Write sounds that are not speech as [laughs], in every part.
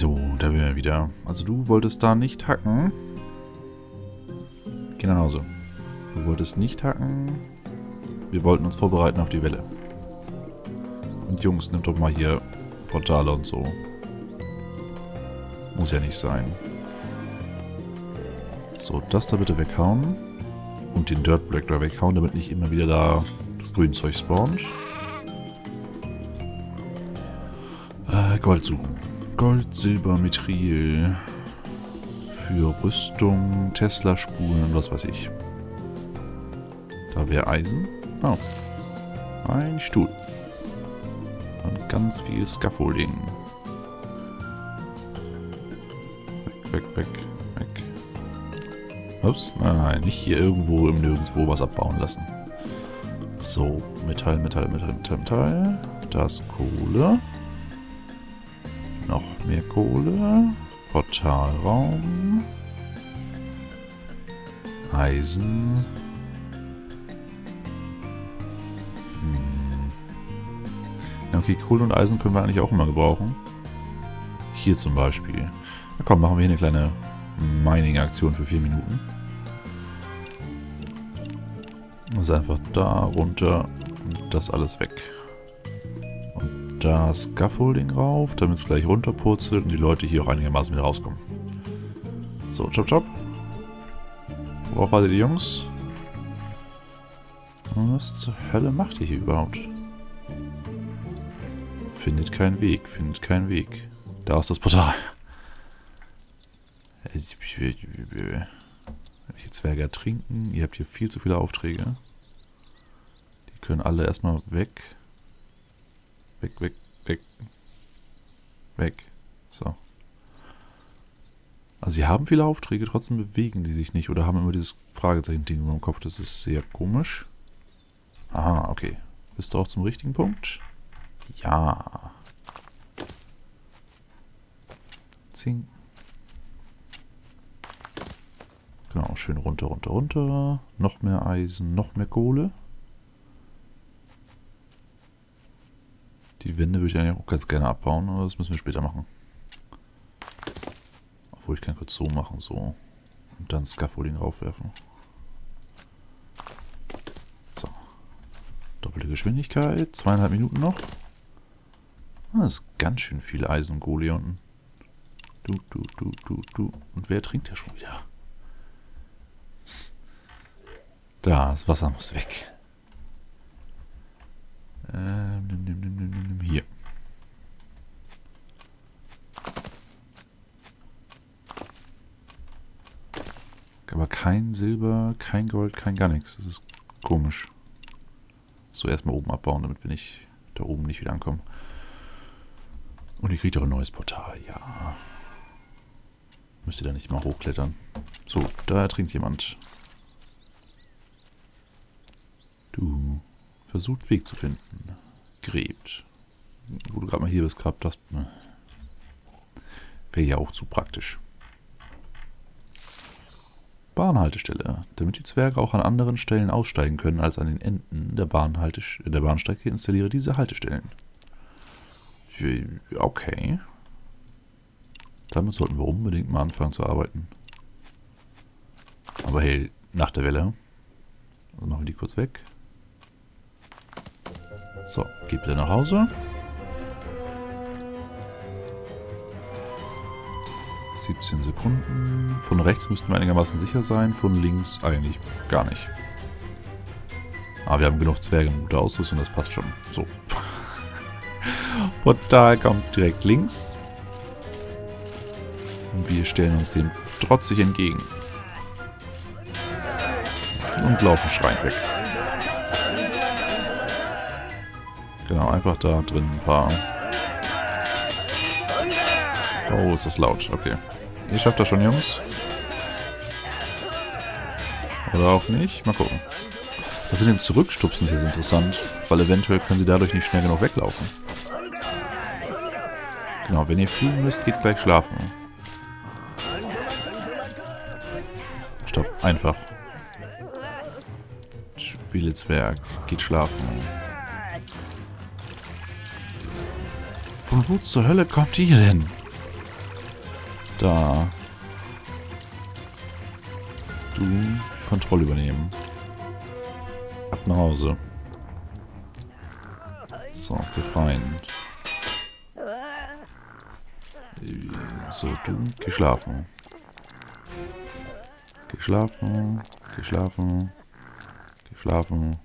So, da wären wir wieder. Also du wolltest da nicht hacken. Hause. Du wolltest nicht hacken. Wir wollten uns vorbereiten auf die Welle. Und Jungs, nimmt doch mal hier Portale und so. Muss ja nicht sein. So, das da bitte weghauen. Und den Dirt Black da weghauen, damit nicht immer wieder da das Grünzeug spawnt. Äh, Gold suchen. Gold, Silber, Mithril. Für Rüstung, Tesla-Spulen, was weiß ich. Da wäre Eisen. Oh. Ein Stuhl. Und ganz viel Scaffolding. Weg, weg, weg, weg. Ups, nein, nein, nicht hier irgendwo im Nirgendwo was abbauen lassen. So, Metall, Metall, Metall, Metall, Metall. Da ist Kohle. Kohle. Portalraum. Eisen. Hm. Okay, Kohle und Eisen können wir eigentlich auch immer gebrauchen. Hier zum Beispiel. Na komm, machen wir hier eine kleine Mining-Aktion für vier Minuten. Also einfach da runter und das alles weg. Da Scaffolding rauf, damit es gleich runterpurzelt und die Leute hier auch einigermaßen wieder rauskommen. So, chop chop. Worauf wartet die Jungs? Was zur Hölle macht ihr hier überhaupt? Findet keinen Weg, findet keinen Weg. Da ist das Portal. Welche Zwerge trinken? Ihr habt hier viel zu viele Aufträge. Die können alle erstmal weg. Weg, weg, weg. Weg. So. Also sie haben viele Aufträge, trotzdem bewegen die sich nicht oder haben immer dieses Fragezeichen-Ding im Kopf. Das ist sehr komisch. Aha, okay. Bist du auch zum richtigen Punkt? Ja. Zing. Genau, schön runter, runter, runter. Noch mehr Eisen, noch mehr Kohle. Die Wände würde ich eigentlich auch ganz gerne abbauen, aber das müssen wir später machen. Obwohl, ich kann kurz so machen, so. Und dann Scaffolding raufwerfen. So. Doppelte Geschwindigkeit, zweieinhalb Minuten noch. Ah, das ist ganz schön viel Eisen hier unten. Du, du, du, du, du. Und wer trinkt ja schon wieder? Da, das Wasser muss weg. Kein Silber, kein Gold, kein gar nichts. Das ist komisch. So, erstmal oben abbauen, damit wir nicht da oben nicht wieder ankommen. Und ihr kriegt auch ein neues Portal, ja. Müsst ihr da nicht mal hochklettern. So, da trinkt jemand. Du versucht Weg zu finden. Gräbt. Wo du gerade mal hier bist, grab das. Ne? Wäre ja auch zu praktisch. Bahnhaltestelle. Damit die Zwerge auch an anderen Stellen aussteigen können als an den Enden der, der Bahnstrecke, installiere diese Haltestellen. Okay. Damit sollten wir unbedingt mal anfangen zu arbeiten. Aber hey, nach der Welle. Also machen wir die kurz weg. So, geht bitte nach Hause. 17 Sekunden. Von rechts müssten wir einigermaßen sicher sein, von links eigentlich gar nicht. Aber wir haben genug Zwerge und gute Ausrüstung, das passt schon. So. Portal kommt direkt links. Und wir stellen uns dem trotzig entgegen. Und laufen schreiend weg. Genau, einfach da drin ein paar... Oh, ist das laut. Okay. Ihr schafft das schon, Jungs. Oder auch nicht. Mal gucken. Das mit dem Zurückstupsen ist jetzt interessant, weil eventuell können sie dadurch nicht schnell genug weglaufen. Genau, wenn ihr fliegen müsst, geht gleich schlafen. Stopp, einfach. Spielezwerg, geht schlafen. Von wo zur Hölle kommt ihr denn? Da. Du Kontrolle übernehmen. Ab nach Hause. So, befreien. So, du, geschlafen. Geschlafen, geschlafen, geschlafen.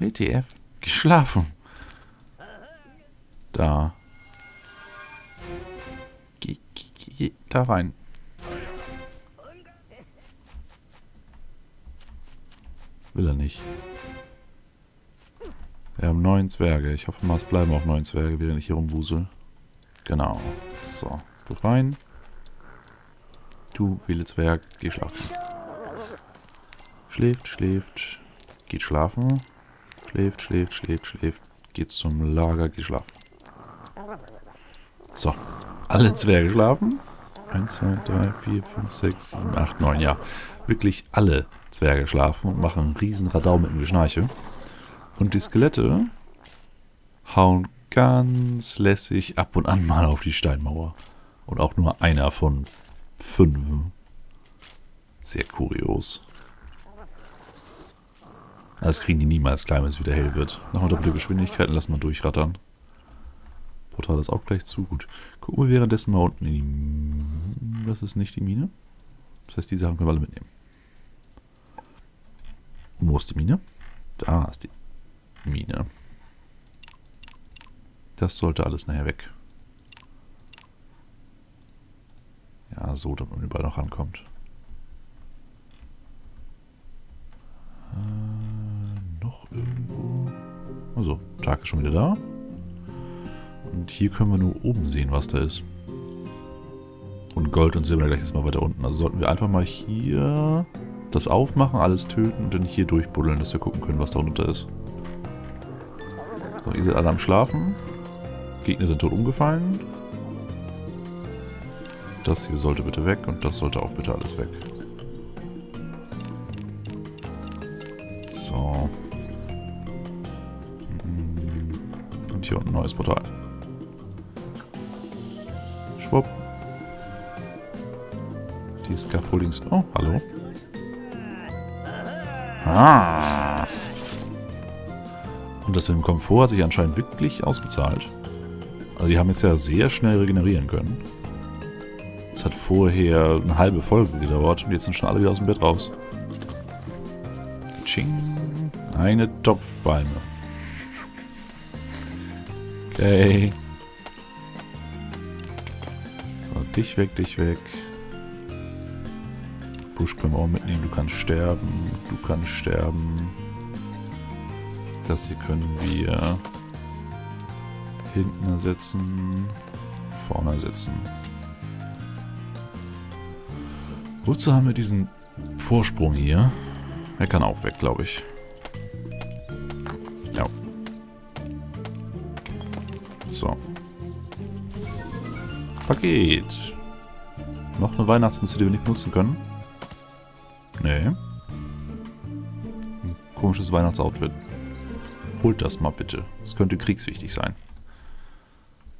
WTF? Geschlafen. Da. Da rein. Will er nicht. Wir haben neun Zwerge. Ich hoffe mal, es bleiben auch neun Zwerge, während ich hier rumwusel. Genau. So. Du rein. Du, wilde Zwerg, geh schlafen. Schläft, schläft. Geht schlafen. Schläft, schläft, schläft, schläft. Geht zum Lager, geht schlafen. So. Alle Zwerge schlafen. 1, 2, 3, 4, 5, 6, 7, 8, 9, ja. Wirklich alle Zwerge schlafen und machen einen riesen Radau mit dem Geschnarche. Und die Skelette hauen ganz lässig ab und an mal auf die Steinmauer. Und auch nur einer von fünf. Sehr kurios. Das kriegen die niemals klein, wenn es wieder hell wird. Nochmal doppelte Geschwindigkeit und lassen wir durchrattern. Portal ist auch gleich zu. Gut. Gucken wir währenddessen mal unten in die... Das ist nicht die Mine. Das heißt, die Sachen können wir alle mitnehmen. Wo ist die Mine? Da ist die Mine. Das sollte alles nachher weg. Ja, so, damit man überall noch rankommt. Äh, noch irgendwo. Also, Tag ist schon wieder da. Und hier können wir nur oben sehen, was da ist. Und Gold und Silber gleich ist mal weiter unten. Also sollten wir einfach mal hier das aufmachen, alles töten und dann hier durchbuddeln, dass wir gucken können, was da unten ist. So, ihr seid alle am Schlafen. Gegner sind tot umgefallen. Das hier sollte bitte weg und das sollte auch bitte alles weg. So. Und hier unten ein neues Portal. Schwupp. Die Scaffoldings... Oh, hallo. Ah. Und das mit dem Komfort hat sich anscheinend wirklich ausgezahlt. Also die haben jetzt ja sehr schnell regenerieren können. Es hat vorher eine halbe Folge gedauert und jetzt sind schon alle wieder aus dem Bett raus. Ching. Eine Topfpalme. Okay. Dich weg, dich weg. Busch können wir auch mitnehmen. Du kannst sterben. Du kannst sterben. Das hier können wir hinten ersetzen. Vorne ersetzen. Wozu haben wir diesen Vorsprung hier? Er kann auch weg, glaube ich. Paket. Noch eine Weihnachtsmütze, die wir nicht benutzen können? Nee. Ein komisches Weihnachtsoutfit. Holt das mal bitte. Es könnte kriegswichtig sein.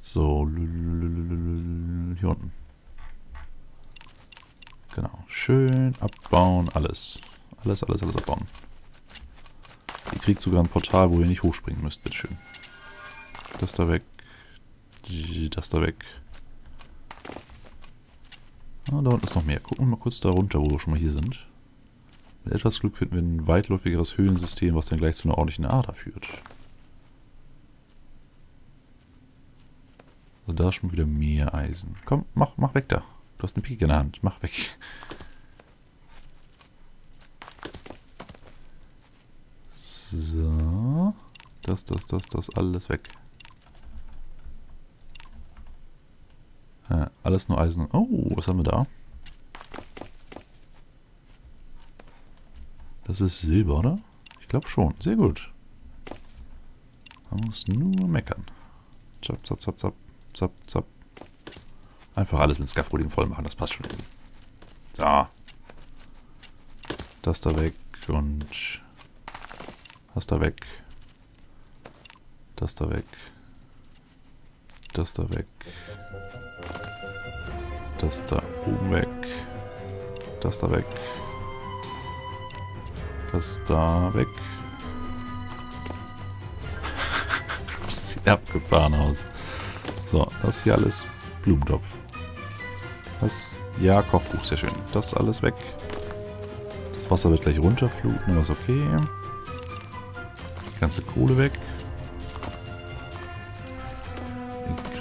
So. Hier unten. Genau. Schön abbauen. Alles. Alles, alles, alles abbauen. Ihr kriegt sogar ein Portal, wo ihr nicht hochspringen müsst. Bitteschön. Das da weg. Das da weg. Ah, da unten ist noch mehr. Gucken wir mal kurz da runter, wo wir schon mal hier sind. Mit etwas Glück finden wir ein weitläufigeres Höhlensystem, was dann gleich zu einer ordentlichen Ader führt. Also da ist schon wieder mehr Eisen. Komm, mach, mach weg da. Du hast eine Pike in der Hand. Mach weg. So. Das, das, das, das, alles weg. Ja, alles nur Eisen. Oh, was haben wir da? Das ist Silber, oder? Ich glaube schon. Sehr gut. Man muss nur meckern. Zap, zap, zap, zap, zap, zap. Einfach alles mit Scaffolding voll machen, das passt schon. So. Das da weg und das da weg. Das da weg. Das da weg. Das da oben weg. Das da weg. Das da weg. [laughs] das sieht abgefahren aus. So, das hier alles Blumentopf. Das, ja, Kochbuch, sehr schön. Das alles weg. Das Wasser wird gleich runterfluten, aber ist okay. Die ganze Kohle weg.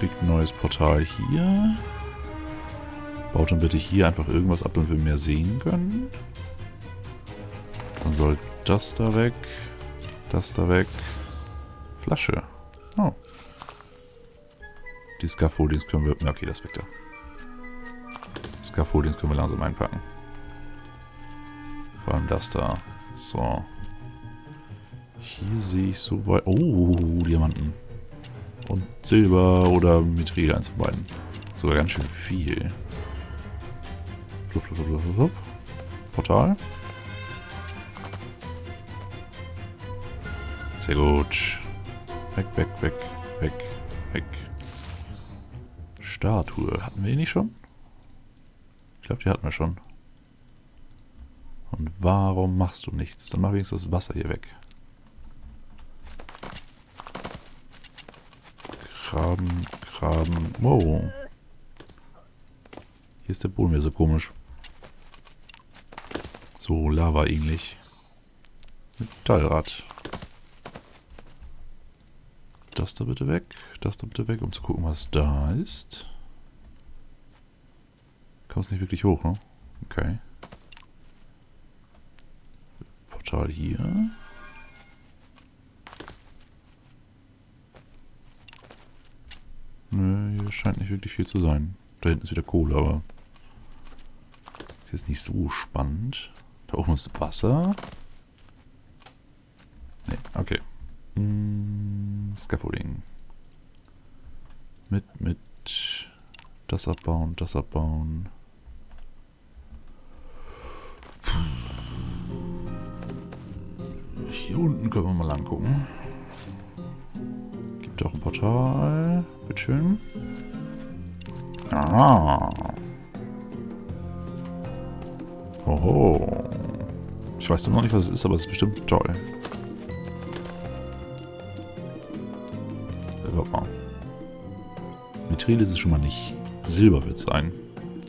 Kriegt ein neues Portal hier. Baut dann bitte hier einfach irgendwas ab, damit wir mehr sehen können. Dann soll das da weg. Das da weg. Flasche. Oh. Die Scaffoldings können wir... Okay, das weg da. Scaffoldings können wir langsam einpacken. Vor allem das da. So. Hier sehe ich so weit... Oh, Diamanten. Und Silber oder Mithril, eins von beiden. Sogar ganz schön viel. Flup, flup, flup, flup, flup. Portal. Sehr gut. Weg, weg, weg, weg, weg. Statue. Hatten wir die nicht schon? Ich glaube, die hatten wir schon. Und warum machst du nichts? Dann mach wenigstens das Wasser hier weg. Graben, graben. Wow. Hier ist der Boden wieder so komisch. So Lava ähnlich. Metallrad. Das da bitte weg. Das da bitte weg, um zu gucken, was da ist. Kommst nicht wirklich hoch, ne? Okay. Portal hier. Hier scheint nicht wirklich viel zu sein. Da hinten ist wieder Kohle, aber ist jetzt nicht so spannend. Da oben ist Wasser. Ne, okay. Hm, Scaffolding. Mit, mit das abbauen, das abbauen. Hier unten können wir mal lang gucken. Portal. Bitteschön. Ah. Oho. Ich weiß noch nicht, was es ist, aber es ist bestimmt toll. Guck mal. Mithril ist es schon mal nicht. Silber wird es sein.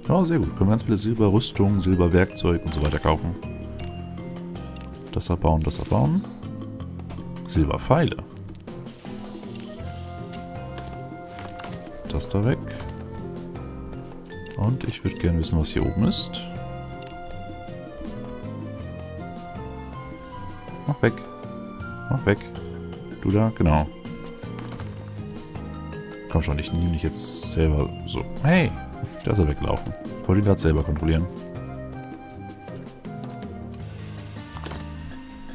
Ja, sehr gut. Können wir ganz viele Silberrüstungen, Silberwerkzeug und so weiter kaufen. Das abbauen, das abbauen. Silberpfeile. Das da weg. Und ich würde gerne wissen, was hier oben ist. Mach weg. Mach weg. Du da, genau. Komm schon, ich nehme dich jetzt selber so. Hey, da ist er weggelaufen. Wollte ihn gerade selber kontrollieren.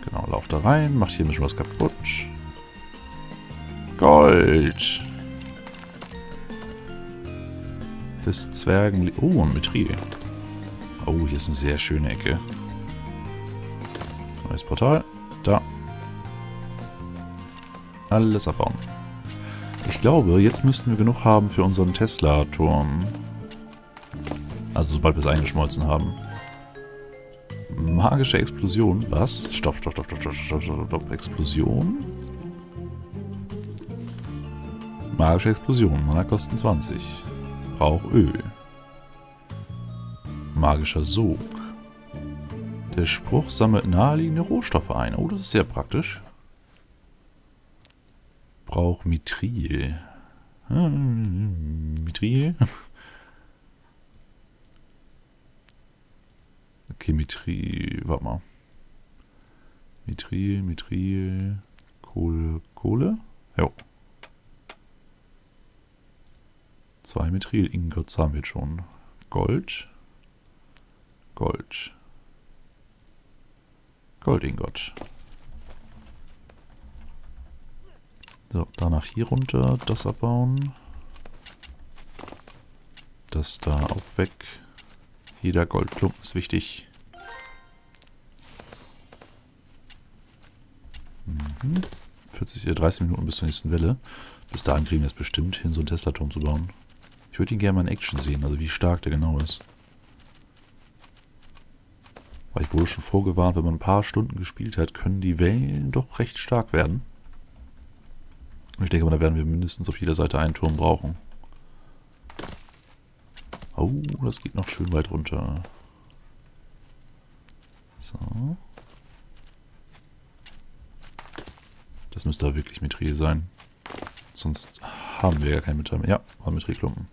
Genau, lauf da rein, macht hier ein bisschen was kaputt. Gold. Des Zwergen... Oh, ein Metrie. Oh, hier ist eine sehr schöne Ecke. Neues Portal. Da. Alles abbauen. Ich glaube, jetzt müssten wir genug haben für unseren Tesla-Turm. Also sobald wir es eingeschmolzen haben. Magische Explosion. Was? Stopp, stopp, stopp, stopp, stopp, stopp, stopp, stopp. Explosion? Magische Explosion. Mana kosten 20. Brauch Öl. Magischer Sog. Der Spruch sammelt naheliegende Rohstoffe ein. Oh, das ist sehr praktisch. Brauch Mithril. Hm, Mithril? Okay, Mithril. Warte mal. Mithril, Mithril. Kohle, Kohle? Jo. Zwei Mithril-Ingots haben wir schon. Gold. Gold. Goldingot. So, danach hier runter, das abbauen. Das da auch weg. Jeder Goldklumpen ist wichtig. Mhm. 40, äh, 30 Minuten bis zur nächsten Welle. Bis dahin kriegen wir es bestimmt hin, so einen Tesla-Turm zu bauen. Ich würde ihn gerne mal in Action sehen, also wie stark der genau ist. Weil ich wurde schon vorgewarnt, wenn man ein paar Stunden gespielt hat, können die Wellen doch recht stark werden. Und ich denke mal, da werden wir mindestens auf jeder Seite einen Turm brauchen. Oh, das geht noch schön weit runter. So. Das müsste da wirklich Metrie sein. Sonst haben wir ja kein Metall mehr. Ja, war Metrieklumpen.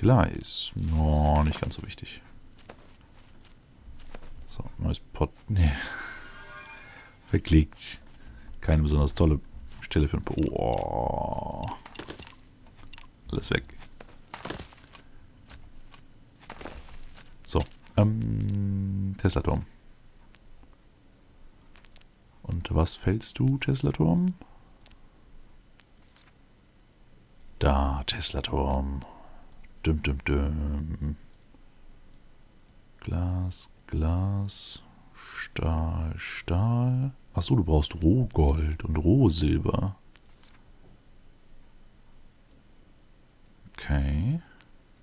Gleis. Oh, nicht ganz so wichtig. So, neues Pot. Nee. Verklickt. Keine besonders tolle Stelle für ein Pot. Oh. Alles weg. So. Ähm, Tesla-Turm. Und was fällst du, Tesla-Turm? Da, Tesla-Turm. Düm, düm, düm. Glas, Glas, Stahl, Stahl. Achso, du brauchst Rohgold und Rohsilber. Okay.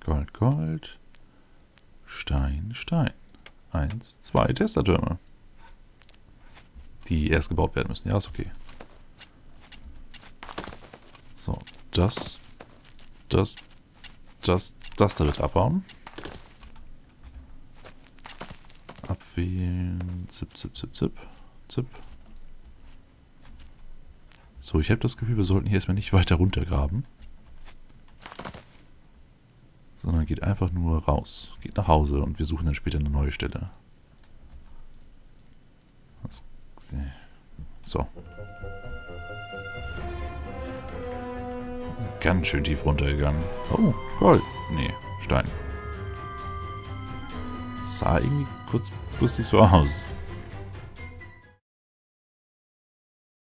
Gold, Gold. Stein, Stein. Eins, zwei Testertürme. Die erst gebaut werden müssen. Ja, ist okay. So, das, das, das, das da wird abbauen. Abwählen. Zip, zip, zip, zip. Zip. So, ich habe das Gefühl, wir sollten hier erstmal nicht weiter runtergraben. Sondern geht einfach nur raus. Geht nach Hause und wir suchen dann später eine neue Stelle. So. Ganz schön tief runtergegangen. Oh, Gold. Nee, Stein. Sah irgendwie kurzfristig so aus.